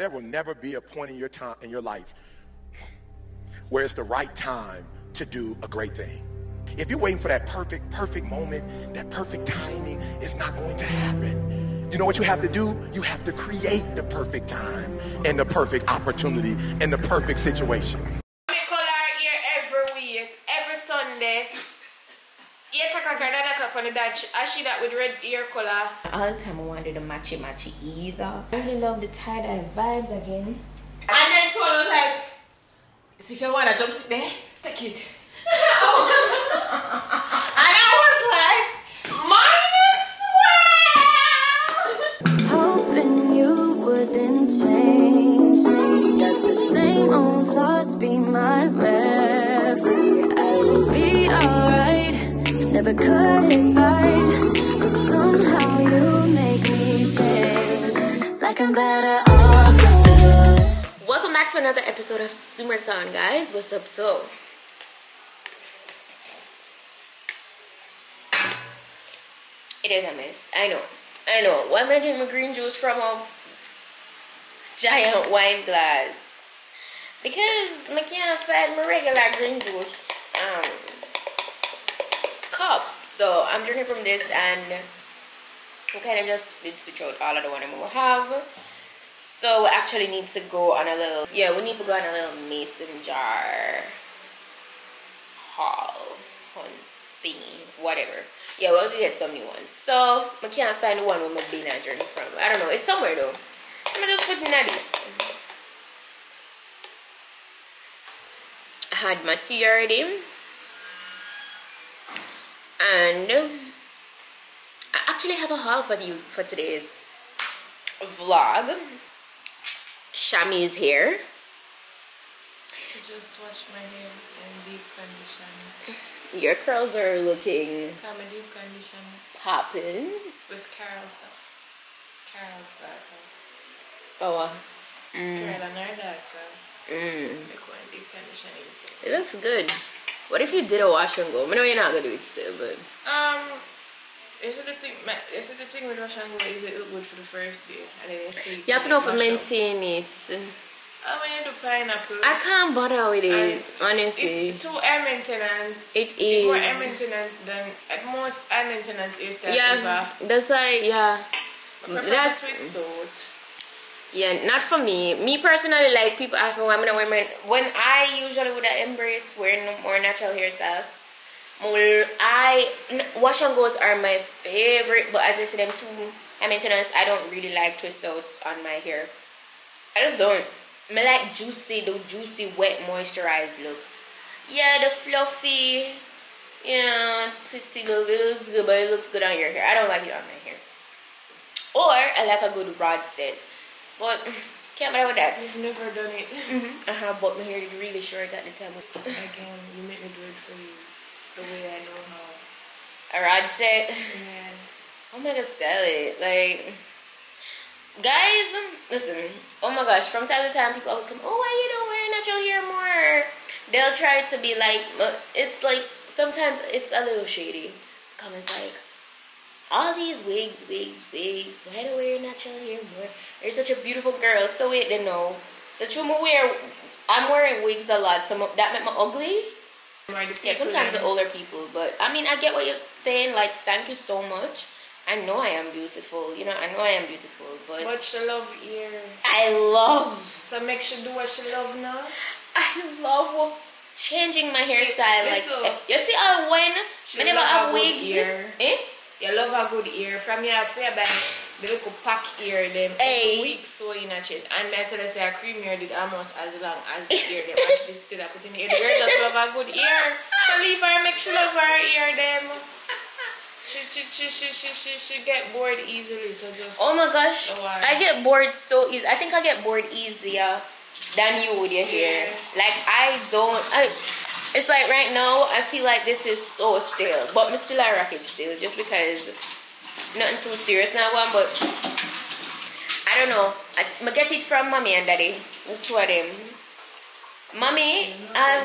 There will never be a point in your time in your life where it's the right time to do a great thing. If you're waiting for that perfect, perfect moment, that perfect timing, it's not going to happen. You know what you have to do? You have to create the perfect time and the perfect opportunity and the perfect situation. Me color here every week, every Sunday. 8 o'clock or 9 o'clock on the Dutch. I see that with red ear color. All the time I wanted the matchy matchy either. I really love the tie dye vibes again. And then so was like, "So if you want to jumpsuit there, take it. Oh. Never could it right, but somehow you make me change. Like I'm better off with you. Welcome back to another episode of Suemmerthon, guys. What's up, so? It is a mess. I know. I know. Why am I drinking green juice from a giant wine glass? Because I can't find my regular green juice um, cup. So I'm drinking from this and we kind of just did switch out all of the one gonna have. So we actually need to go on a little yeah, we need to go on a little mason jar haul hunt thingy, whatever. Yeah, we'll get some new ones. So I can't find the one with my bean I drink from. I don't know, it's somewhere though. I'm just putting in this. I had my tea already. And um, I actually have a haul for you for today's vlog. Shami is here. I just washed my hair and deep condition. Your curls are looking I'm a deep condition popping. with Carol's Carol's daughter. Oh, wow. Carol mm. and her daughter. Mm. It looks good. What if you did a wash and go? I know you're not gonna do it still, but Um, is it the thing? Is it the thing with wash and go? Is it good for the first day and then you you have to know it for up? maintain it. When you do pineapple. I can't bother with it, and honestly. It's too air maintenance. It It's more air maintenance than at most air maintenance hairstyle Yeah, ever. that's why. Yeah, I prefer that's the twist out. Yeah. Not for me. Me personally, like people ask me why I'm gonna wear my. When I usually would embrace wearing more natural hairstyles. I wash and goes are my favorite, but as I say them too high maintenance. I don't really like twist outs on my hair. I just don't. I like juicy, the juicy, wet, moisturized look. Yeah, the fluffy, yeah, twisty look. It looks good, but it looks good on your hair. I don't like it on my hair. Or I like a good rod set, but can't bother with that. You've never done it. I have bought my hair is really short at the time. Again, you make me do it for you. The way I know how. A rod set. Yeah. Oh my god, sell it. Like, guys, listen. Oh my gosh, from time to time, people always come, oh, why you don't wear natural hair more? They'll try to be like, it's like, sometimes it's a little shady. Comments like, all these wigs, wigs, wigs. Why do wear natural hair more? You're such a beautiful girl. So wait, they know. So true, me wear. I'm wearing wigs a lot. So that make me ugly. Yeah, sometimes the older people, but I mean, I get what you're saying. Like, thank you so much. I know I am beautiful. You know, I know I am beautiful, but But she love here. I love, So make she do what she love now. I love changing my She- hairstyle. Like, eh, you see I when She whenever I have wigs, eh? You love a good ear. From your fair by the little pack ear them Hey. weeks so in a chest. And I tell you say a cream ear did almost as long as the ear them. She still put in the ear. The girl just love a good ear. So leave her make she love her ear them. She she she she she she, she get bored easily. So just Oh my gosh, I get bored so easy. I think I get bored easier than you with your hair. Like I don't. I. It's like right now I feel like this is so stale, but me still I rock it still just because nothing too serious now one. But I don't know. I, I get it from mommy and daddy. The what them. Mommy, um,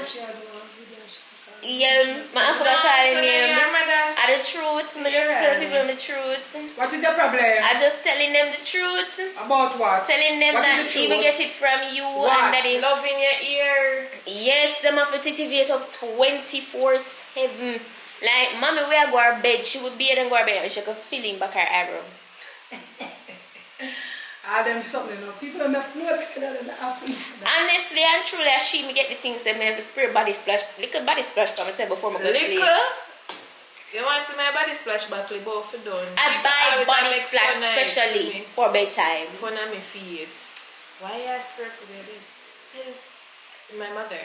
yeah, my I forgot calling him. I I the truth. Me just tell people the truth. What is your problem? I just telling them the truth. About what? Telling them What that the truth? get it from you What? and that it Love in your ear. Yes, them have to titivate up 24 7. Like, mommy, we are go to bed. She would be to go to bed and she could feel him back her eyebrow. All ah, them something, you know. People on the floor, they don't know how to- Honestly and truly, I she me get the things that me have a spray body splash, little body splash for myself before I go sleep. You want to see my body splash back like both for done. I People buy body splash fun of it to specially for bedtime. Fun of me feet. Why you ask for for baby? Is my mother.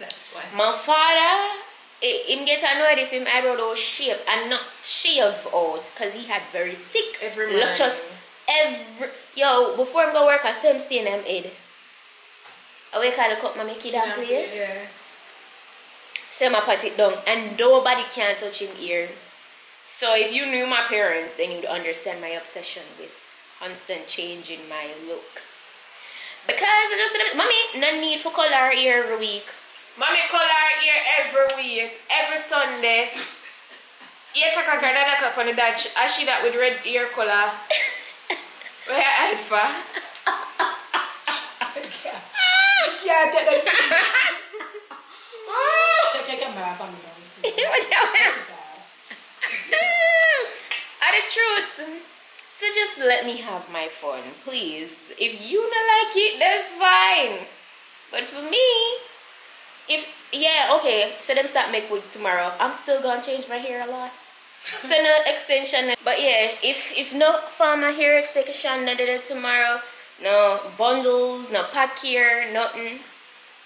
That's why. My father, eh, him get annoyed if him eyebrow was shaved and not shave out because he had very thick, Every luscious, every yo. Before him go work, I saw him stay in him head. I wake up to cut my kid and play. Yeah. So I pat it down, and nobody can touch him ear. So if you knew my parents, then you'd understand my obsession with constant changing my looks. Because I just said, mommy, no need for color her ear every week. Mommy color her ear every week, every Sunday. Eight o'clock or nine o'clock on the dad. I see that with red ear color. Where I hide for? You can't take them. Check your camera for me now. Are the truth. So just let me have my fun, please. If you don't like it, that's fine. But for me, if yeah, okay, so them start make wig tomorrow. I'm still gonna change my hair a lot. So no extension. But yeah, if if no farmer hair extension, no did it tomorrow. No bundles, no pack here, nothing.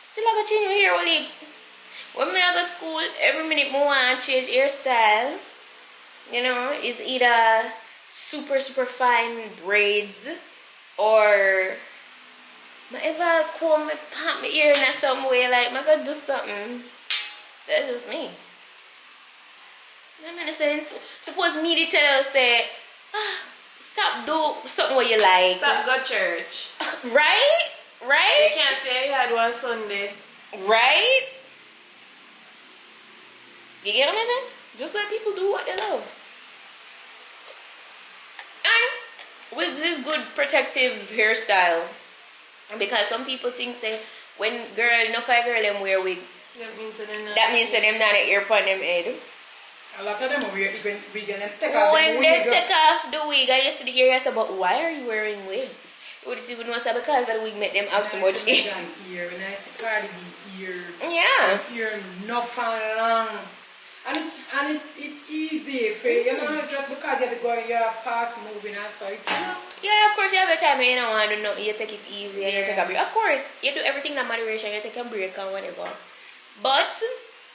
Still I gotta change my hair, Wally. When me I go school, every minute more I change hairstyle. You know, is either super super fine braids or I ever comb my pop my ear in some way, like I could do something. That's just me. I'm in sense. Suppose me to tell you say, ah, stop do something what you like. Stop go church. Right? Right? You can't say you had one Sunday. Right? You get what I'm saying? Just let people do what they love. And with this good protective hairstyle. Because some people think say when girl no five girl them wear wig, That means that they're not. that means that them not an ear upon them head. A lot of them are weird. Even we can take off When them they take off the wig, I used to hear you say, but why are you wearing wigs? You would even know say because that wig make them have so much Nice ear. ear. Nice Cardi B ear. Yeah. Ear enough and long. And it's and it's it's easy for you know mm-hmm. just because you're going you're fast moving and so it, you know. Yeah, of course you have a time you don't want to you take it easy and you take a break. Of course, you do everything in moderation, you take a break and whatever. But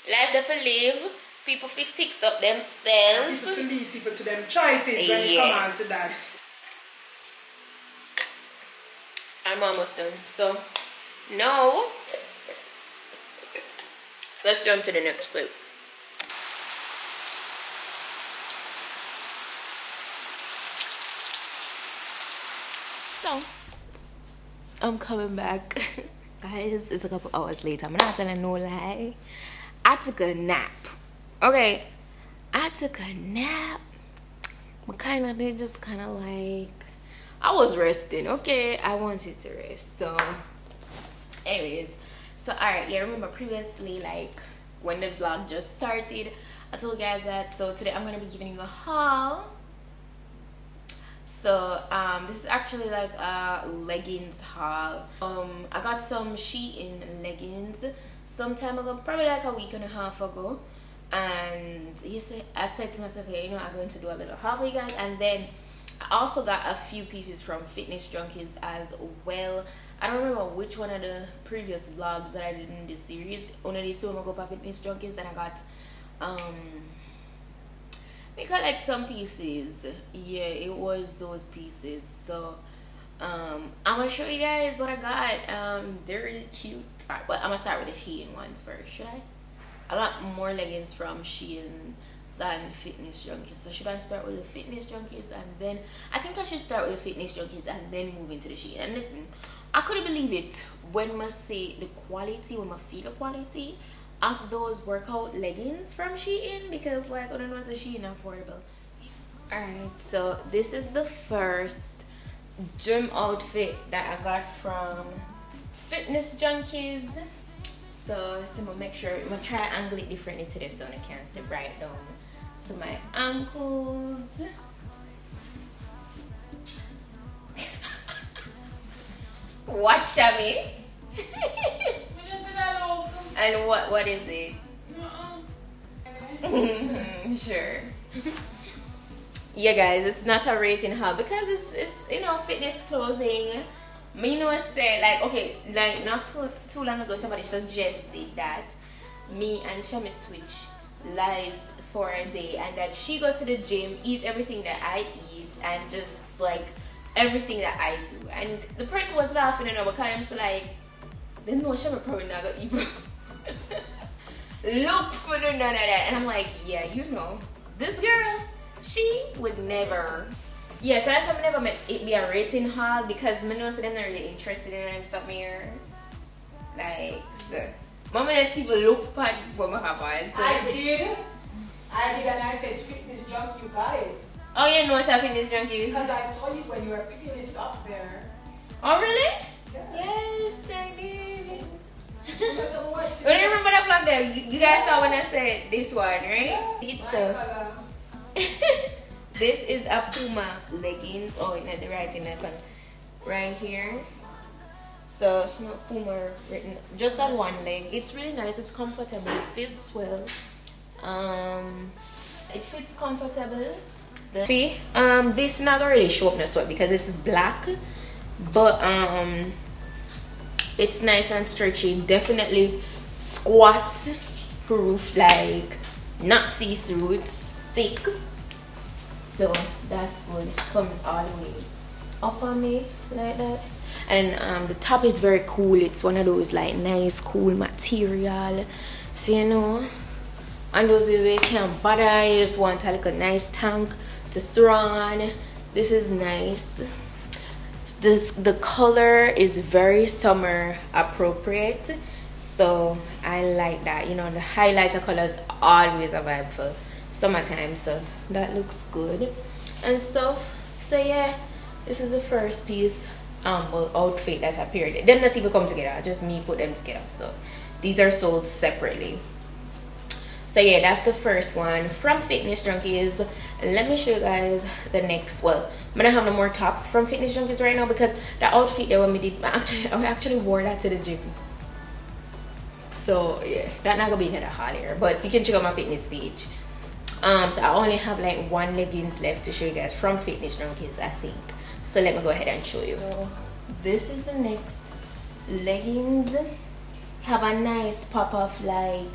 life for live, people fi fix up People themselves. to leave people to them choices when you come on to that. I'm almost done. So now let's jump to the next clip. So I'm coming back. Guys, it's a couple hours later. I'm not telling no lie. I took a nap. Okay. I took a nap. But kind of, they just kind of like, I was resting. Okay. I wanted to rest. So, anyways. So, alright. Yeah, remember previously, like, when the vlog just started, I told you guys that. So, today I'm to be giving you a haul. So um, this is actually like a leggings haul. Um, I got some Shein leggings some time ago, probably like a week and a half ago. And say, I said to myself, hey, you know, I'm going to do a little haul for you guys. And then I also got a few pieces from Fitness Junkies as well. I don't remember which one of the previous vlogs that I did in this series. Only two, I'm gonna go for Fitness Junkies, and I got um we like some pieces yeah it was those pieces. So um i'm gonna show you guys what i got. Um they're really cute. Alright, but i'm gonna start with the shein ones first should i? I got more leggings from shein than fitness junkies. So should i start with the fitness junkies and then i think i should start with the fitness junkies and then move into the shein. And listen i couldn't believe it when I see the quality when I feel the quality of those workout leggings from Shein because like I don't know Shein affordable. Alright, so this is the first gym outfit that I got from Fitness Junkies. So, so I'm gonna make sure I'm gonna try angle it differently today so I can sit right down to my ankles. Watch me. and what what is it? sure. yeah, guys, it's not a rating hub because it's it's you know fitness clothing. Me know say like okay like not too too long ago somebody suggested that me and Shami switch lives for a day and that she goes to the gym, eats everything that I eat and just like everything that I do. And the person was laughing you know because I'm like then no Shami probably not gonna eat look for the none of that. And I'm like, yeah, you know, this girl, she would never. Yeah, so that's why I never met it be a rating hall because know so them not really interested in them something here. Like, so. Mama not even look for what I have on. So. I did. I did and I said fitness junk you guys. Oh, you know what's happening, this junkies? Because I saw you when you were picking it up there. Oh, really? Yeah. Yes, I did. Because of what When I remember that vlog there, you, you guys saw when I said this one, right? It's a, this is a Puma leggings. Oh, had the writing that one right here. So, you know, Puma written just on one leg. It's really nice. It's comfortable. It fits well. Um, it fits comfortable. The um, this not gonna really show up in the sweat because it's black, but um, it's nice and stretchy. Definitely squat proof, like not see through. It's thick, so that's good. Comes all the way up on me like that. And um, the top is very cool. It's one of those like nice, cool material. So you know, and those days where you can't bother, you just want like a nice tank to throw on. This is nice this the color is very summer appropriate so i like that. You know the highlighter colors always a vibe for summertime so that looks good and stuff. So yeah this is the first piece um well, outfit that appeared. Them not even come together just me put them together so these are sold separately. So yeah that's the first one. From fitness junkies let me show you guys the next well i'm gonna have no more top from fitness junkies right now because the outfit that when we did actually i actually wore that to the gym. So yeah that not gonna be the haul here but you can check out my fitness page. Um so i only have like one leggings left to show you guys from fitness junkies i think. So let me go ahead and show you. So this is the next leggings. Have a nice pop of like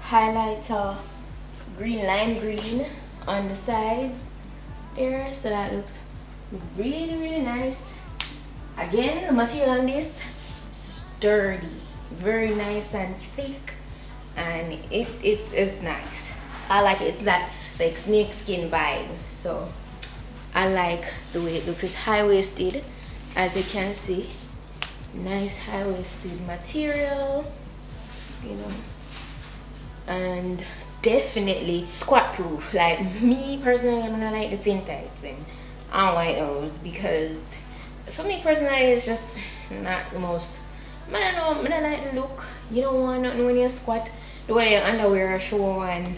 highlighter green lime green on the sides there so that looks really really nice. Again the material on this sturdy very nice and thick and it it is nice. I like it. It's that like snake skin vibe so i like the way it looks. It's high-waisted as you can see. Nice high-waisted material you know. And definitely squat proof like me personally i'm gonna like the thin tights and i don't like those because for me personally it's just not the most I don't know, I don't like the look. You don't want nothing when you squat. The way your underwear show and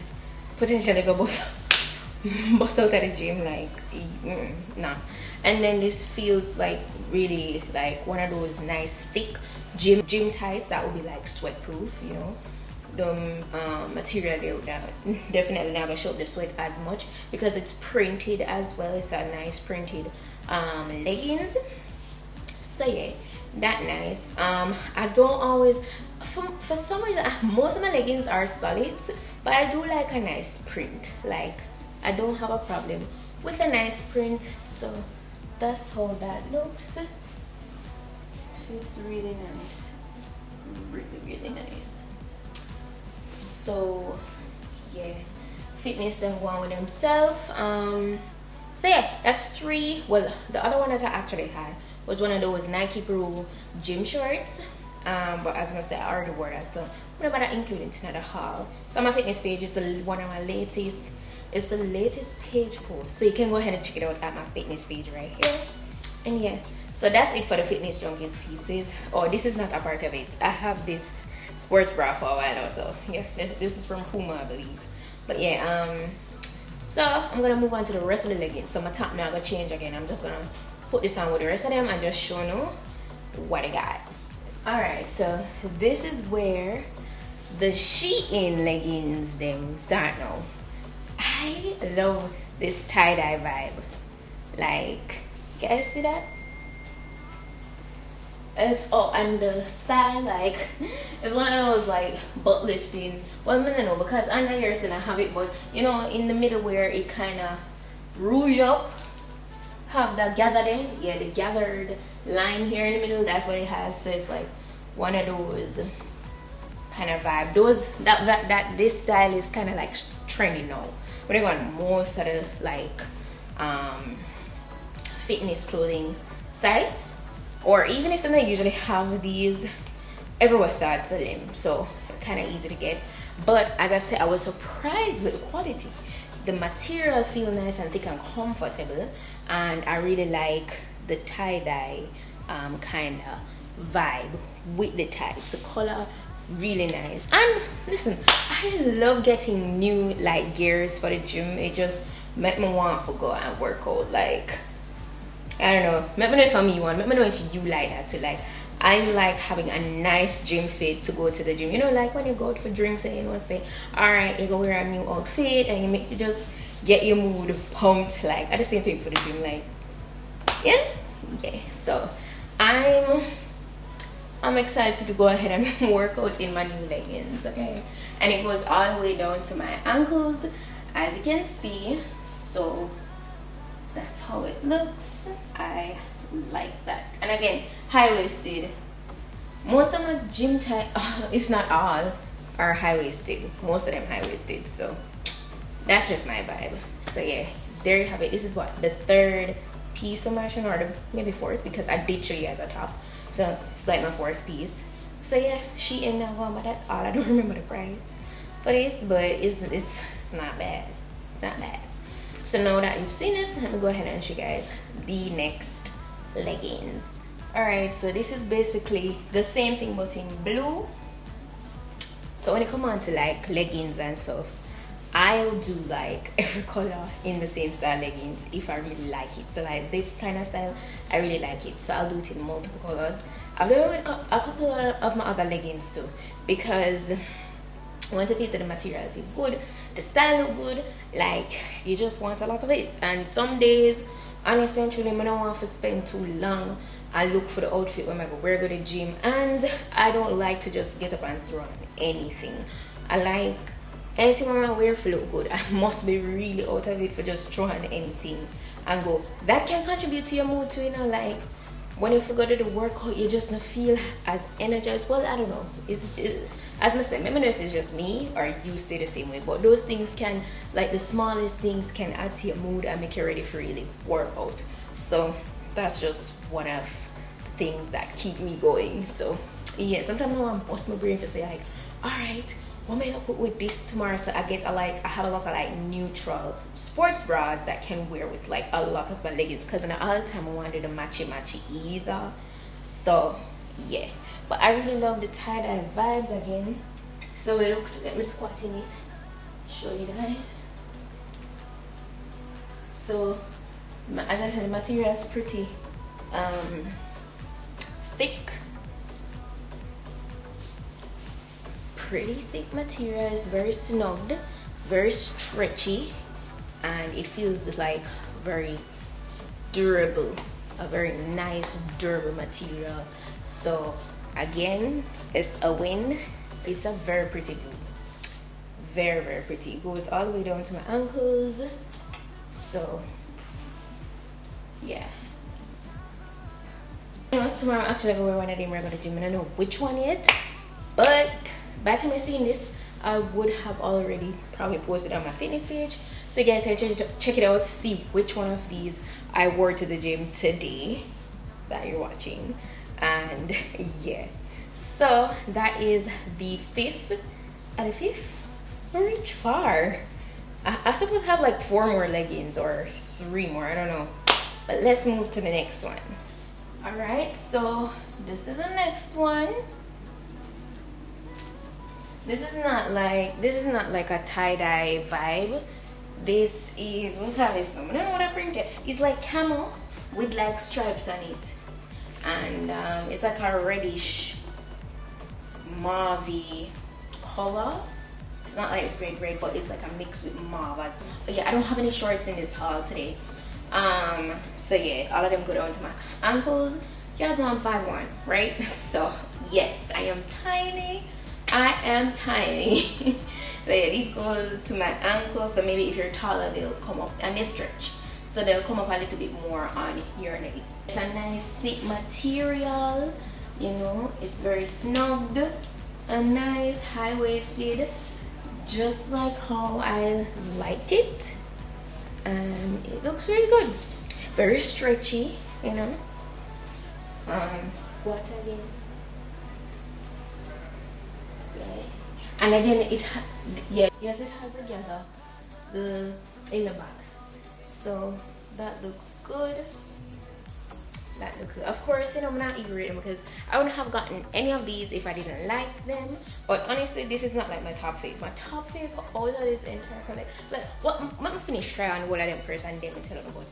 potentially go bust, bust out at the gym like, mm, nah. And then this feels like really like one of those nice thick gym gym tights that would be like sweat proof, you know. The um, material there definitely not gonna show up the sweat as much because it's printed as well. It's a nice printed um, leggings. So yeah that nice. Um i don't always for, for some reason most of my leggings are solids but i do like a nice print. Like i don't have a problem with a nice print. So that's how that looks. It's really nice. Really really nice so yeah fitness then one with himself um so yeah that's three well the other one that i actually had was one of those Nike Pro gym shorts. Um, but as I said, I already wore that. So what about that including into the haul? So my fitness page is the, one of my latest. It's the latest page post. So you can go ahead and check it out at my fitness page right here. And yeah, so that's it for the fitness junkies pieces. Oh, this is not a part of it. I have this sports bra for a while now. So yeah, this is from Puma, I believe. But yeah, um, so I'm gonna move on to the rest of the leggings. So my top now gonna change again. I'm just gonna put this on with the rest of them and just show you what I got. Alright, so this is where the Shein leggings them start now. I love this tie-dye vibe. Like, you guys see that? It's oh and the style like it's one of those like butt lifting. Well, I don't know because under here I have it, but you know in the middle where it kind of rouge up, have the gathered in, yeah, the gathered line here in the middle. That's what it has. So it's like one of those kind of vibe. Those that that, that this style is kind of like trendy now. When they on most of like um, fitness clothing sites or even if they don't usually have these everywhere starts them so kind of easy to get. But as i said i was surprised with the quality. The material feel nice and thick and comfortable and i really like the tie-dye um, kind of vibe with the ties the color really nice. And listen i love getting new like gears for the gym. It just make me want to go and work out like I don't know. Let me know if I'm you one. Let me know if you like that too. Like I like having a nice gym fit to go to the gym. You know, like when you go out for drinks and you know say, Alright, you go wear a new outfit and you make you just get your mood pumped. Like I just same thing for the gym, like yeah. Yeah. So I'm I'm excited to go ahead and work out in my new leggings, okay? And it goes all the way down to my ankles, as you can see. So that's how it looks i like that. And again high-waisted most of my gym type if not all are high-waisted most of them high-waisted so that's just my vibe. So yeah there you have it. This is what the third piece of my show or maybe fourth because i did show you guys a top. So it's like my fourth piece. So yeah she in now one but that all i don't remember the price for this but it's it's, it's not bad. Not bad so now that you've seen this let me go ahead and show you guys the next leggings all right so this is basically the same thing but in blue so when it comes on to like leggings and stuff I'll do like every color in the same style leggings if I really like it. So like this kind of style, I really like it. So I'll do it in multiple colors. I've done it with a couple of my other leggings too because once you feel that the material feel good, the style look good, like you just want a lot of it. And some days, honestly and truly, I don't want to spend too long. I look for the outfit when I go wear go to the gym, and I don't like to just get up and throw on anything. I like anything I wear for look good. I must be really out of it for just throwing anything and go. That can contribute to your mood too, you know, like when you go to the workout, you just not feel as energized. Well, I don't know. It's, it's as I said, I don't know if it's just me or you stay the same way, but those things can, like the smallest things, can add to your mood and make you ready for really workout. So that's just one of the things that keep me going. So yeah, sometimes I want to bust my brain to say like, all right, what may I put with this tomorrow? So I get a like I have a lot of like neutral sports bras that can wear with like a lot of my leggings because in the time I wanted the matchy matchy either. So yeah. But I really love the tie-dye vibes again. So it looks, let me squat in it, show you guys. So, as I said, the material is pretty um, thick. Pretty thick material, it's very snugged, very stretchy, and it feels like very durable, a very nice durable material. So again it's a win. It's a very pretty blue very very pretty. It goes all the way down to my ankles. So yeah. You know, tomorrow I'm actually gonna wear one of them regular gym and I don't know which one yet but by the time seen this I would have already probably posted on my fitness page so you guys can check it out to see which one of these I wore to the gym today that you're watching and yeah So that is the fifth. And the fifth? We reach far. I, I suppose have like four more leggings or three more. I don't know. But let's move to the next one. All right. So this is the next one. This is not like this is not like a tie dye vibe. This is what call this? I don't know what I printed. It's like camel with like stripes on it, and um, it's like a reddish mauve color. It's not like red red, but it's like a mix with mauve. But yeah, I don't have any shorts in this haul today. Um, so yeah, all of them go down to my ankles. You guys know I'm 5'1", right? So yes, I am tiny. I am tiny. so yeah, these go to my ankles. So maybe if you're taller, they'll come up and they stretch. So they'll come up a little bit more on your neck. It's a nice thick material. You know, it's very snugged, a nice high-waisted, just like how I like it. And it looks really good. Very stretchy, you know. Um, squat again. And again it yeah yes it has together the in the back. So that looks good. That looks good. of course you know i'm not eating them because i wouldn't have gotten any of these if i didn't like them. But honestly this is not like my top favorite my top favorite for all of this entire collection like what let me finish try on one of them first and then we tell them about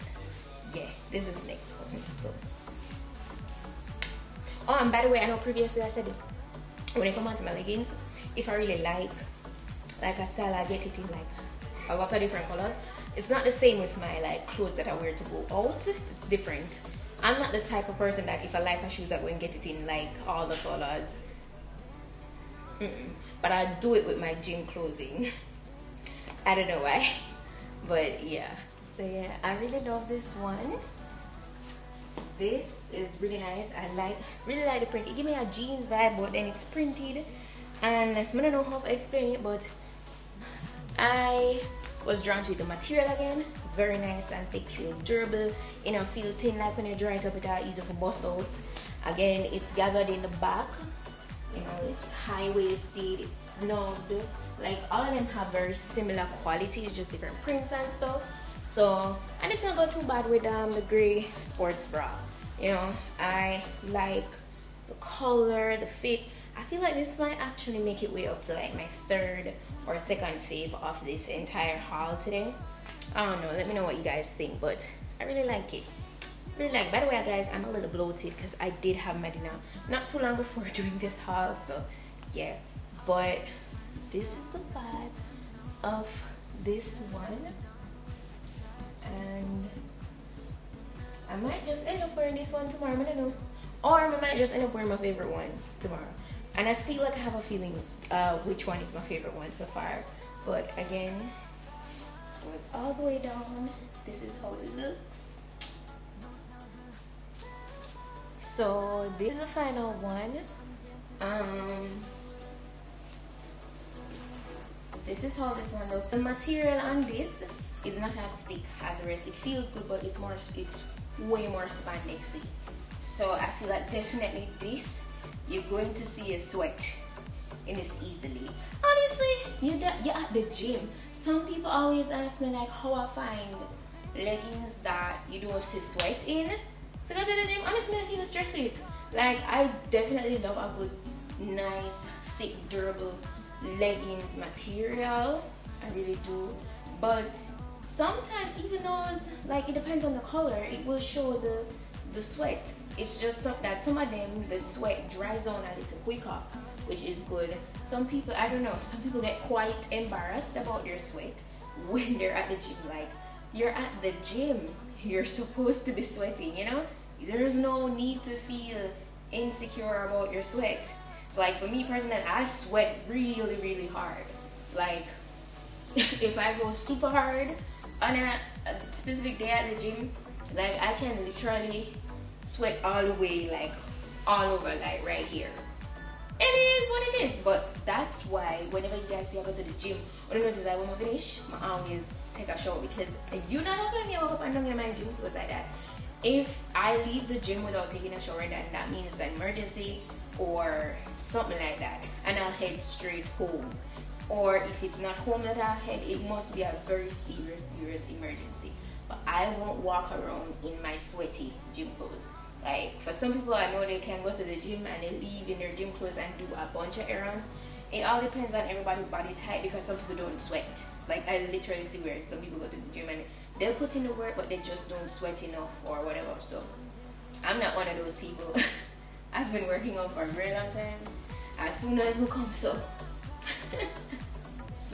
yeah this is next one. So. Oh and by the way i know previously i said when it comes on to my leggings if I really like like a style, I get it in like a lot of different colors. It's not the same with my like clothes that I wear to go out. It's different. I'm not the type of person that if I like a shoes, I go and get it in like all the colors. Mm-mm. But I do it with my gym clothing. I don't know why, but yeah. So yeah, I really love this one. This is really nice. I like really like the print. It gives me a jeans vibe, but then it's printed and I don't know how to explain it but I was drawn to the material again. Very nice and thick feel durable. You know feel thin like when you dry it up it's easy for bust out again it's gathered in the back. You know it's high-waisted it's snugged like all of them have very similar qualities just different prints and stuff. So and it's not go too bad with um, the gray sports bra. You know I like the color the fit I feel like this might actually make it way up to like my third or second fave of this entire haul today. I don't know, let me know what you guys think, but I really like it. Really like, by the way guys, I'm a little bloated because I did have my dinner not too long before doing this haul, so yeah. But this is the vibe of this one. And I might just end up wearing this one tomorrow, I don't know. Or I might just end up wearing my favorite one tomorrow and I feel like I have a feeling uh, which one is my favorite one so far. But again, all the way down. This is how it looks. So this is the final one. Um, this is how this one looks. The material on this is not as thick as the rest. It feels good, but it's more, it's way more spandexy. So I feel like definitely this you're going to see a sweat in this easily. Honestly, you're, you're at the gym. Some people always ask me like how I find leggings that you don't see sweat in to go to the gym. Honestly, I see the stretch it. Like I definitely love a good, nice, thick, durable leggings material. I really do. But sometimes even it's like it depends on the color, it will show the the sweat. It's just some, that some of them the sweat dries on a little quicker which is good. Some people i don't know some people get quite embarrassed about your sweat when they're at the gym. Like you're at the gym you're supposed to be sweating you know? There's no need to feel insecure about your sweat. It's like for me personally i sweat really really hard. Like if i go super hard on a, a specific day at the gym like i can literally sweat all the way like all over like right here it is what it is but that's why whenever you guys see I go to the gym what I notice I when I finish I always take a shower because if you know that's why me I woke up and down in my gym was like that if I leave the gym without taking a shower, then that means an emergency or something like that, and I'll head straight home. Or if it's not home that I head, it must be a very serious, serious emergency. But I won't walk around in my sweaty gym clothes. Like for some people, I know they can go to the gym and they leave in their gym clothes and do a bunch of errands. It all depends on everybody's body type because some people don't sweat. Like I literally see where some people go to the gym and they'll put in the work, but they just don't sweat enough or whatever. So I'm not one of those people. I've been working on for a very long time. As soon as we come so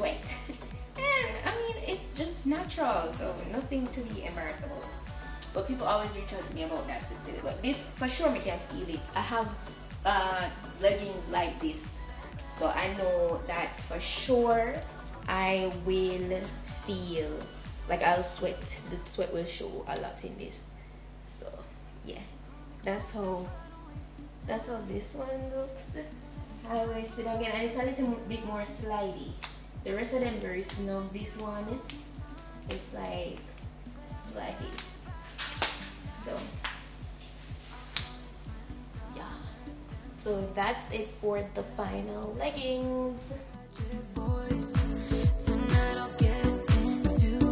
sweat. And I mean it's just natural, so nothing to be embarrassed about. But people always reach out to me about that specifically. But this for sure me can feel it. I have uh, leggings like this. So I know that for sure I will feel like I'll sweat. The sweat will show a lot in this. So yeah, that's how that's how this one looks. I waisted again, and it's a little bit more slidey. The rest of them very snug. This one is like slidey. So yeah. So that's it for the final leggings. Boys, tonight I'll get into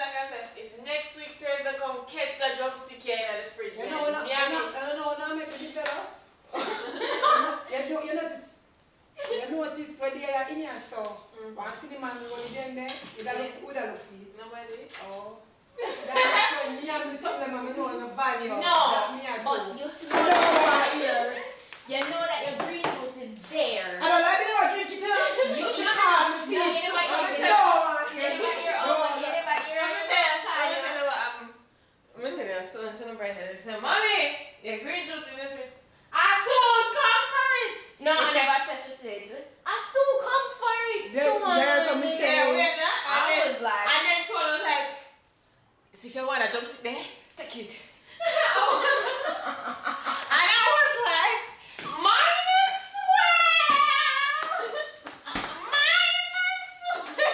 like I said. If next week Thursday come catch that drumstick here in the fridge. You know, make it better. you, know, you you notice when they are in mm. man, you there, you don't look, who don't look for it? Nobody. Oh. That's me and me something that me know in the value. No, That I but you I don't know why here. you know that your green juice is there. I don't like it, I drink it. You She drink call it. No, feet. you never I drink it. don't want You it. never hear No, over, you never hear I'm gonna tell you, I'm gonna tell you what happened. I'm gonna tell you, so I'm telling Brian, I said, Mommy, your green juice in the fridge. I soon come for it. No, I Okay. never said she said. I still come for it. Yeah, Come yeah, so me say- Yeah, wait, that. I And was like- and then so I was like, so if you want to jump sit there, take it. and I was like, mine is swell. Mine is swell.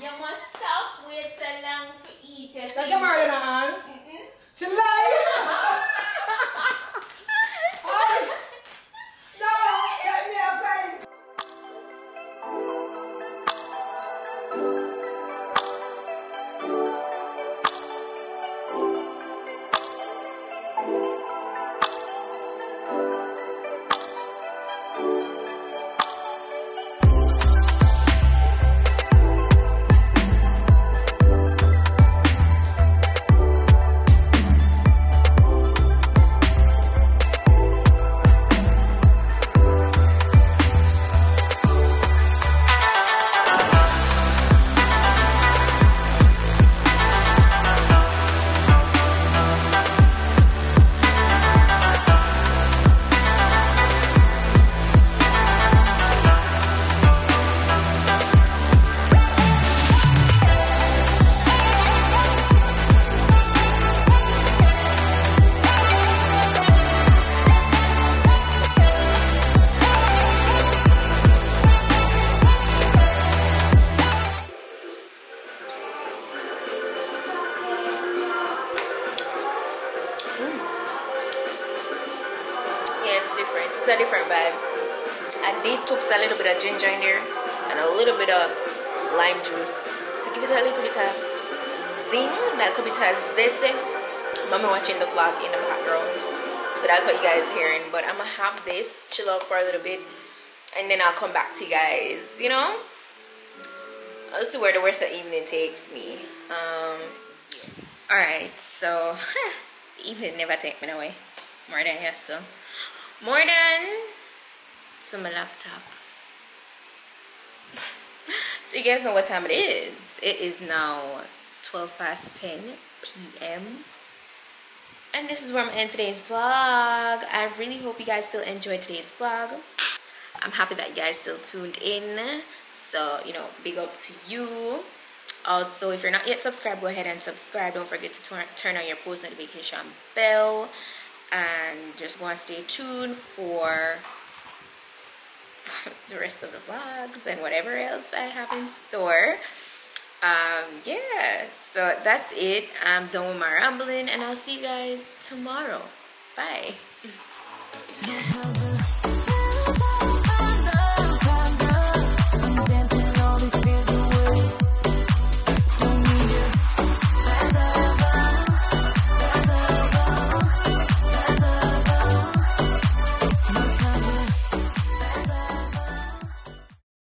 You must stop wait so long to eat your That's thing. your Mariana Ann. Mm-mm. She lied. Have this, chill out for a little bit, and then I'll come back to you guys, you know? Let's see where the rest of the evening takes me. Um Alright, so evening never take me away. More than yes, so more than to my laptop. so you guys know what time it is. It is now 12 past 10 p.m. And this is where I'm end today's vlog. I really hope you guys still enjoyed today's vlog. I'm happy that you guys still tuned in. So, you know, big up to you. Also, if you're not yet subscribed, go ahead and subscribe. Don't forget to turn, turn on your post notification bell. And just and stay tuned for the rest of the vlogs and whatever else I have in store. Um, yeah, so that's it. I'm done with my rambling and I'll see you guys tomorrow. Bye.